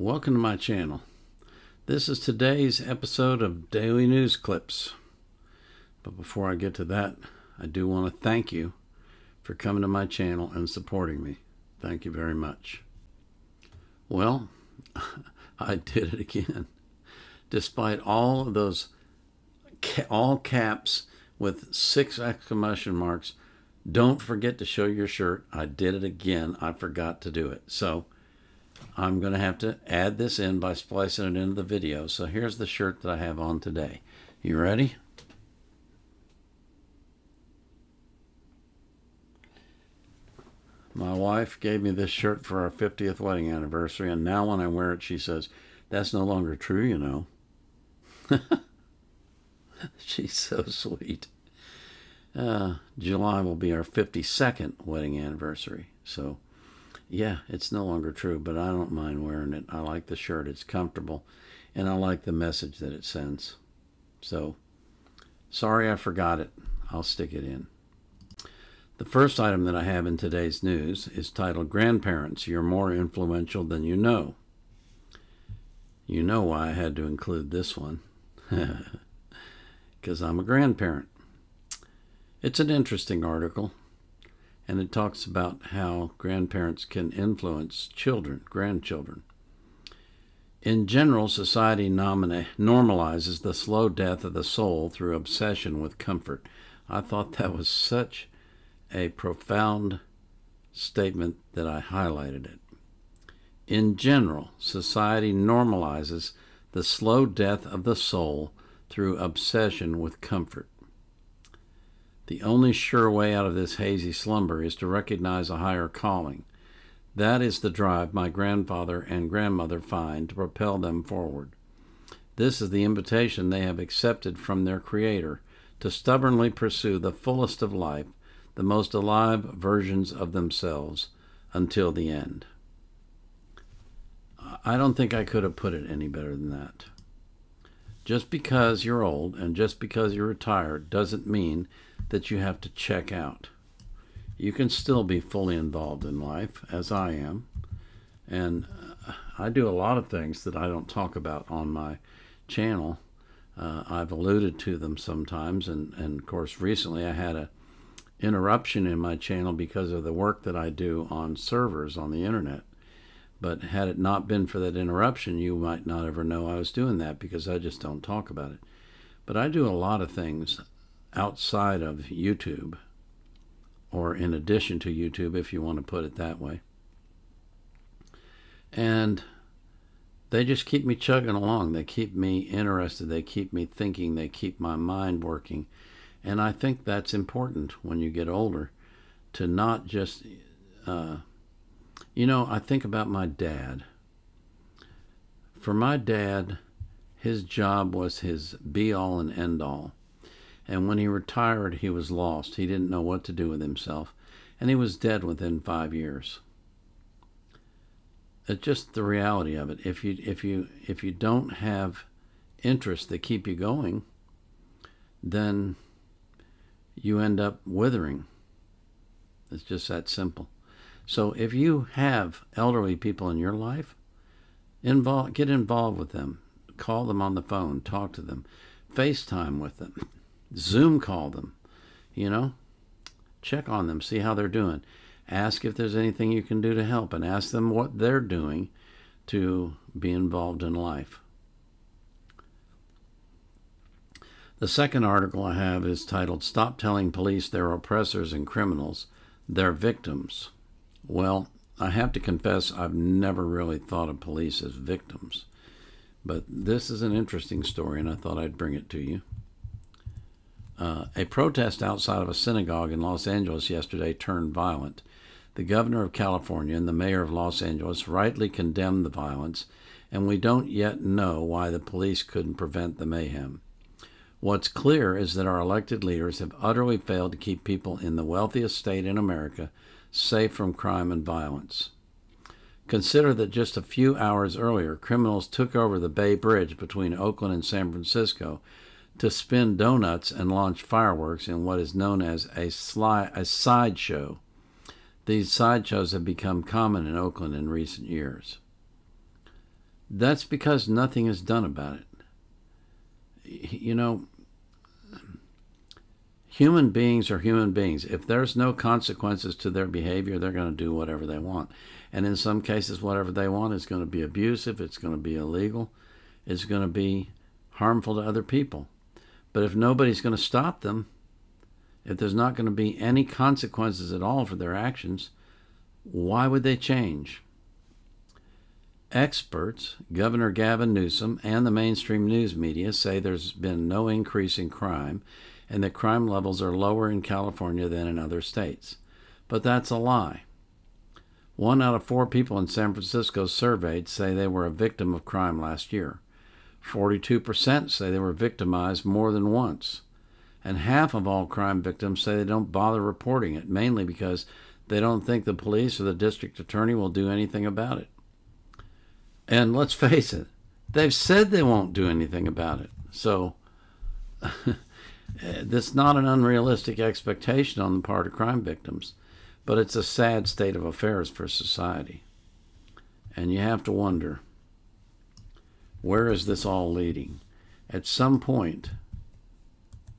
Welcome to my channel. This is today's episode of Daily News Clips. But before I get to that, I do want to thank you for coming to my channel and supporting me. Thank you very much. Well, I did it again. Despite all of those all caps with six exclamation marks, don't forget to show your shirt. I did it again. I forgot to do it. So I'm going to have to add this in by splicing it into the video. So here's the shirt that I have on today. You ready? My wife gave me this shirt for our 50th wedding anniversary, and now when I wear it, she says, That's no longer true, you know. She's so sweet. Uh, July will be our 52nd wedding anniversary. So, yeah, it's no longer true, but I don't mind wearing it. I like the shirt, it's comfortable, and I like the message that it sends. So, sorry I forgot it. I'll stick it in. The first item that I have in today's news is titled Grandparents, You're More Influential Than You Know. You know why I had to include this one. Because I'm a grandparent. It's an interesting article, and it talks about how grandparents can influence children, grandchildren. In general, society normalizes the slow death of the soul through obsession with comfort. I thought that was such a profound statement that I highlighted it. In general, society normalizes the slow death of the soul through obsession with comfort. The only sure way out of this hazy slumber is to recognize a higher calling. That is the drive my grandfather and grandmother find to propel them forward. This is the invitation they have accepted from their Creator to stubbornly pursue the fullest of life, the most alive versions of themselves, until the end. I don't think I could have put it any better than that. Just because you're old and just because you're retired doesn't mean that you have to check out. You can still be fully involved in life, as I am. And uh, I do a lot of things that I don't talk about on my channel. Uh, I've alluded to them sometimes, and, and of course, recently I had a interruption in my channel because of the work that I do on servers on the internet. But had it not been for that interruption, you might not ever know I was doing that because I just don't talk about it. But I do a lot of things outside of YouTube, or in addition to YouTube, if you want to put it that way. And they just keep me chugging along. They keep me interested. They keep me thinking. They keep my mind working. And I think that's important when you get older to not just, uh, you know, I think about my dad. For my dad, his job was his be all and end all. And when he retired, he was lost. He didn't know what to do with himself. And he was dead within five years. It's just the reality of it. If you if you if you don't have interests that keep you going, then you end up withering. It's just that simple. So if you have elderly people in your life, involve, get involved with them. Call them on the phone, talk to them, FaceTime with them. Zoom call them, you know, check on them, see how they're doing. Ask if there's anything you can do to help and ask them what they're doing to be involved in life. The second article I have is titled Stop Telling Police They're Oppressors and Criminals, They're Victims. Well, I have to confess I've never really thought of police as victims. But this is an interesting story, and I thought I'd bring it to you. Uh, a protest outside of a synagogue in Los Angeles yesterday turned violent. The governor of California and the mayor of Los Angeles rightly condemned the violence, and we don't yet know why the police couldn't prevent the mayhem. What's clear is that our elected leaders have utterly failed to keep people in the wealthiest state in America safe from crime and violence. Consider that just a few hours earlier, criminals took over the Bay Bridge between Oakland and San Francisco to spin donuts and launch fireworks in what is known as a, sli- a sideshow. These sideshows have become common in Oakland in recent years. That's because nothing is done about it. You know, human beings are human beings. If there's no consequences to their behavior, they're going to do whatever they want. And in some cases, whatever they want is going to be abusive, it's going to be illegal, it's going to be harmful to other people. But if nobody's going to stop them, if there's not going to be any consequences at all for their actions, why would they change? Experts, Governor Gavin Newsom, and the mainstream news media say there's been no increase in crime and that crime levels are lower in California than in other states. But that's a lie. One out of four people in San Francisco surveyed say they were a victim of crime last year. 42% say they were victimized more than once. And half of all crime victims say they don't bother reporting it, mainly because they don't think the police or the district attorney will do anything about it. And let's face it, they've said they won't do anything about it. So, that's not an unrealistic expectation on the part of crime victims, but it's a sad state of affairs for society. And you have to wonder where is this all leading? At some point,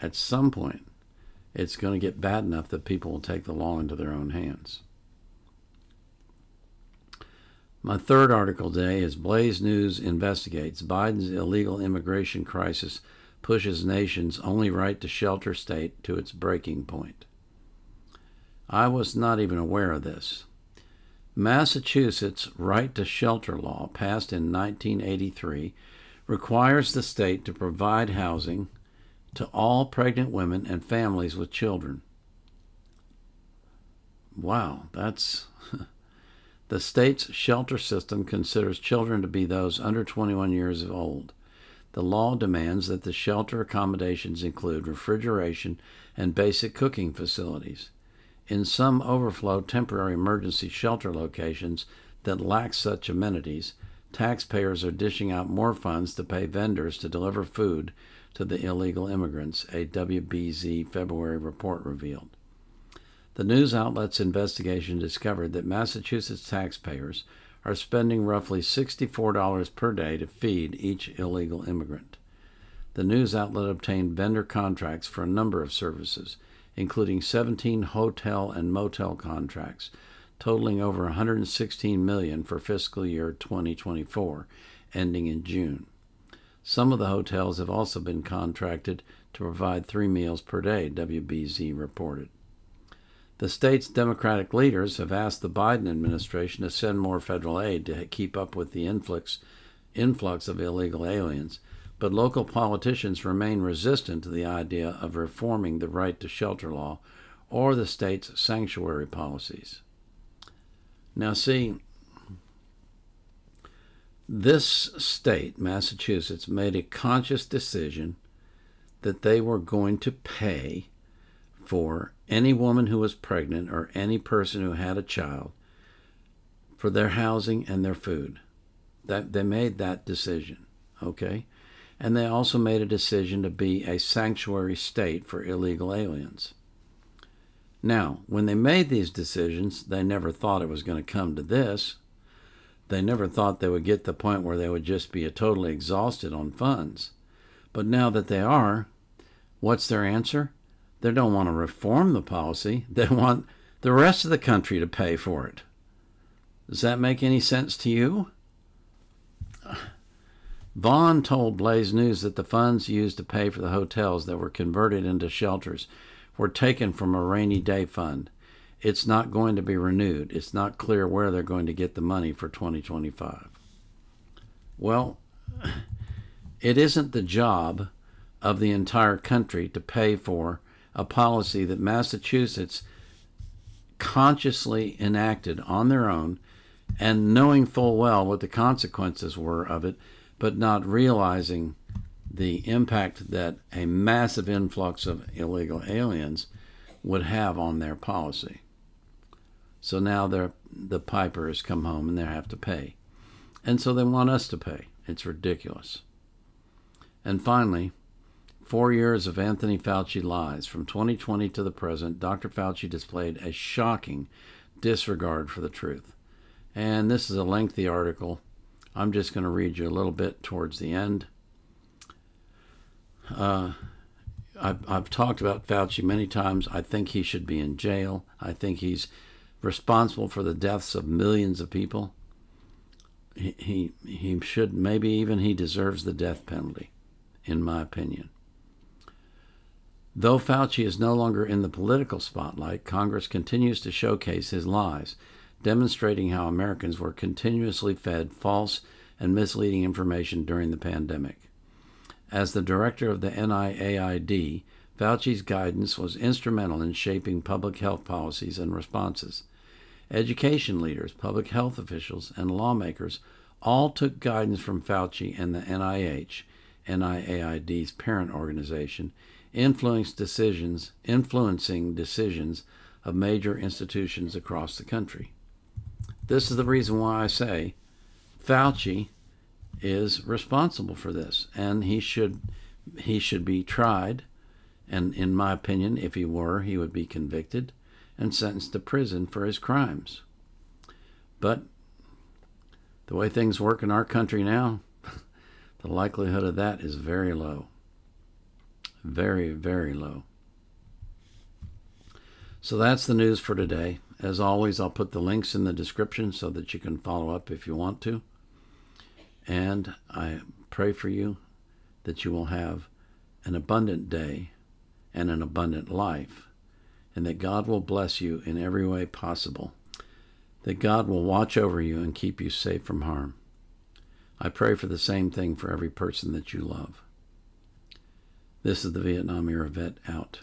at some point, it's going to get bad enough that people will take the law into their own hands. My third article today is Blaze News investigates Biden's illegal immigration crisis pushes nation's only right to shelter state to its breaking point. I was not even aware of this. Massachusetts' right to shelter law, passed in 1983, requires the state to provide housing to all pregnant women and families with children. Wow, that's. the state's shelter system considers children to be those under 21 years of old. The law demands that the shelter accommodations include refrigeration and basic cooking facilities. In some overflow temporary emergency shelter locations that lack such amenities, taxpayers are dishing out more funds to pay vendors to deliver food to the illegal immigrants, a WBZ February report revealed. The news outlet's investigation discovered that Massachusetts taxpayers are spending roughly $64 per day to feed each illegal immigrant. The news outlet obtained vendor contracts for a number of services, including 17 hotel and motel contracts, totaling over 116 million for fiscal year 2024, ending in June. Some of the hotels have also been contracted to provide three meals per day, WBZ reported. The state's Democratic leaders have asked the Biden administration to send more federal aid to keep up with the influx, influx of illegal aliens, but local politicians remain resistant to the idea of reforming the right to shelter law or the state's sanctuary policies. Now, see, this state, Massachusetts, made a conscious decision that they were going to pay for any woman who was pregnant or any person who had a child for their housing and their food. That they made that decision, okay? And they also made a decision to be a sanctuary state for illegal aliens. Now, when they made these decisions, they never thought it was going to come to this. They never thought they would get to the point where they would just be totally exhausted on funds. But now that they are, what's their answer? They don't want to reform the policy. They want the rest of the country to pay for it. Does that make any sense to you? Vaughn told Blaze News that the funds used to pay for the hotels that were converted into shelters were taken from a rainy day fund. It's not going to be renewed. It's not clear where they're going to get the money for 2025. Well, it isn't the job of the entire country to pay for a policy that Massachusetts consciously enacted on their own and knowing full well what the consequences were of it but not realizing the impact that a massive influx of illegal aliens would have on their policy. So now the piper has come home and they have to pay. And so they want us to pay. It's ridiculous. And finally, four years of Anthony Fauci lies. From 2020 to the present, Dr. Fauci displayed a shocking disregard for the truth. And this is a lengthy article I'm just going to read you a little bit towards the end. Uh, I've, I've talked about Fauci many times. I think he should be in jail. I think he's responsible for the deaths of millions of people. He, he, he should, maybe even he deserves the death penalty, in my opinion. Though Fauci is no longer in the political spotlight, Congress continues to showcase his lies, demonstrating how Americans were continuously fed false and misleading information during the pandemic. As the director of the NIAID, Fauci's guidance was instrumental in shaping public health policies and responses. Education leaders, public health officials, and lawmakers all took guidance from Fauci and the NIH, NIAID's parent organization, decisions, influencing decisions of major institutions across the country. This is the reason why I say Fauci is responsible for this, and he should he should be tried. And in my opinion, if he were, he would be convicted and sentenced to prison for his crimes. But the way things work in our country now, the likelihood of that is very low. Very, very low. So that's the news for today. As always, I'll put the links in the description so that you can follow up if you want to. And I pray for you that you will have an abundant day and an abundant life, and that God will bless you in every way possible, that God will watch over you and keep you safe from harm. I pray for the same thing for every person that you love. This is the Vietnam era vet out.